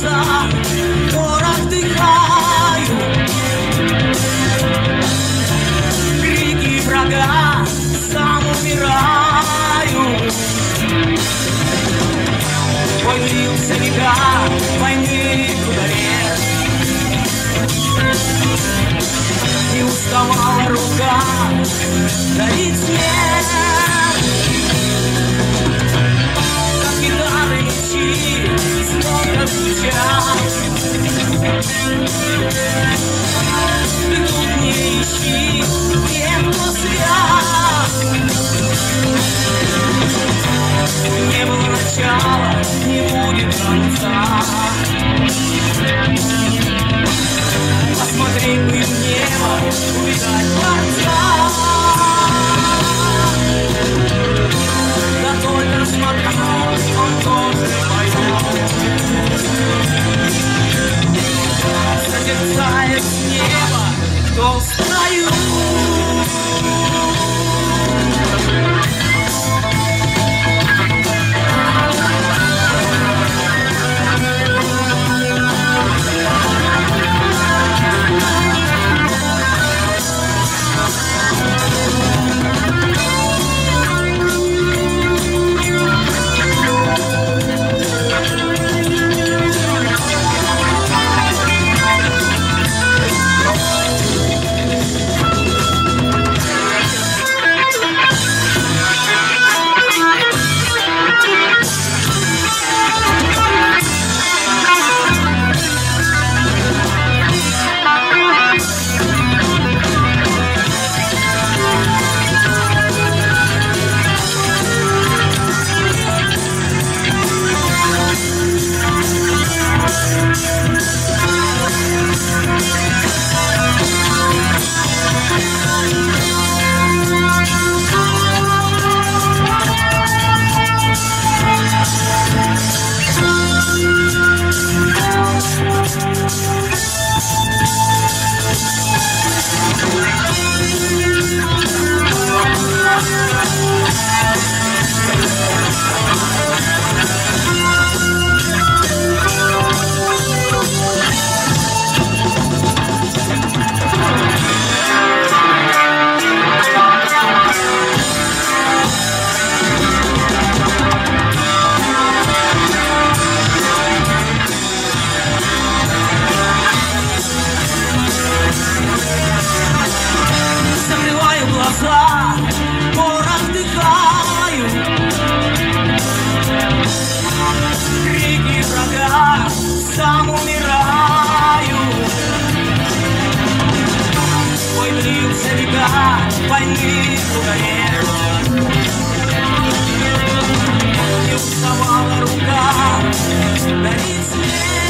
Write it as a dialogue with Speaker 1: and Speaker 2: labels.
Speaker 1: сердца город дыхаю. Крики врага сам умираю. Твой длился века войны Не уставала рука давить смерть. Посмотри в небо, увидать глаза порох дыхаю. Крики врага сам умираю. Мой длился века войны круговерти. Не уставала рука, горит свет.